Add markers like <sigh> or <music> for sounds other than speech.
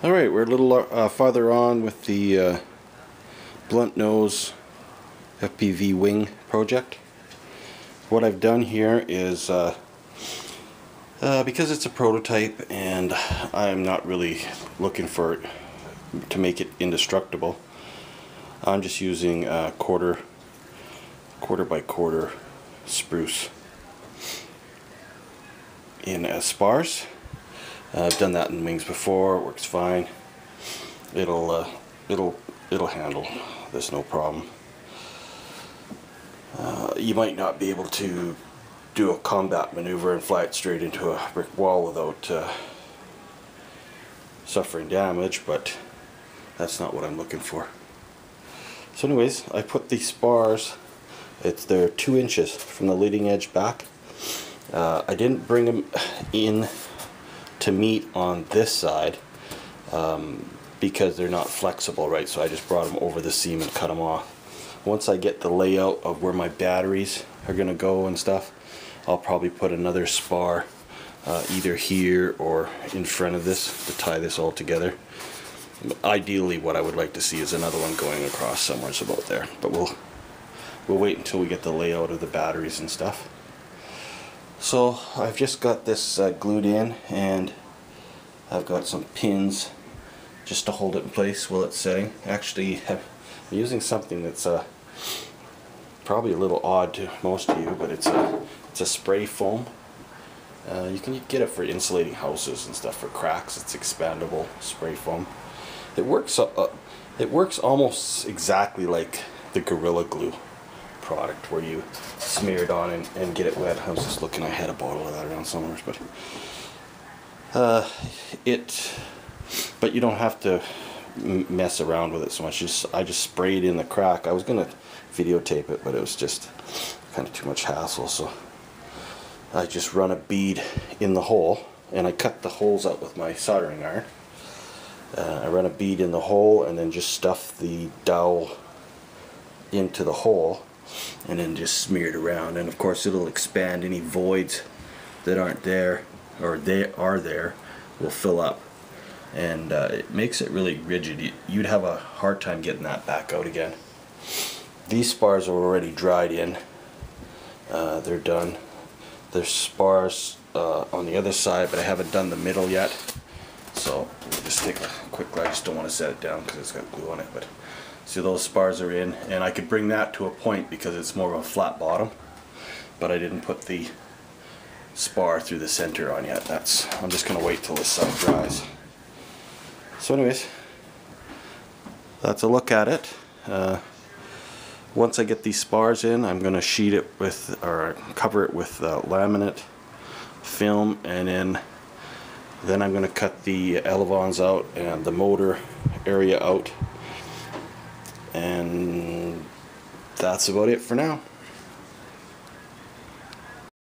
Alright, we're a little uh, farther on with the uh, blunt nose FPV wing project. What I've done here is, uh, uh, because it's a prototype and I'm not really looking for it to make it indestructible, I'm just using a quarter, quarter by quarter spruce in as spars. Uh, I've done that in wings before. It works fine. It'll uh, it'll it'll handle there's no problem. Uh, you might not be able to do a combat maneuver and fly it straight into a brick wall without uh, suffering damage, but that's not what I'm looking for. So anyways, I put these spars, it's they're two inches from the leading edge back. Uh, I didn't bring them in to meet on this side um, because they're not flexible, right? So I just brought them over the seam and cut them off. Once I get the layout of where my batteries are gonna go and stuff, I'll probably put another spar uh, either here or in front of this to tie this all together. Ideally, what I would like to see is another one going across somewhere about there, but we'll we'll wait until we get the layout of the batteries and stuff. So I've just got this uh, glued in and I've got some pins just to hold it in place while it's setting. Actually, <laughs> I'm using something that's uh, probably a little odd to most of you, but it's a it's a spray foam. Uh, you can get it for insulating houses and stuff for cracks. It's expandable spray foam. It works. Uh, it works almost exactly like the Gorilla Glue product where you smear it on and, and get it wet. I was just looking, I had a bottle of that around somewhere, but uh, it, but you don't have to mess around with it so much. Just I just sprayed in the crack. I was gonna videotape it, but it was just kind of too much hassle. So I just run a bead in the hole, and I cut the holes out with my soldering iron. Uh, I run a bead in the hole, and then just stuff the dowel into the hole and then just smear it around. And of course it'll expand. Any voids that aren't there or they are there will fill up. And uh, it makes it really rigid. You'd have a hard time getting that back out again. These spars are already dried in. Uh, they're done. There's spars uh, on the other side but I haven't done the middle yet. So just take a quick I just don't want to set it down because it's got glue on it but See those spars are in and I could bring that to a point because it's more of a flat bottom but I didn't put the spar through the center on yet. That's I'm just gonna wait till this side dries. So anyways, that's a look at it. Uh, once I get these spars in, I'm gonna sheet it with or cover it with uh, laminate film and then then I'm gonna cut the elevons out and the motor area out and that's about it for now.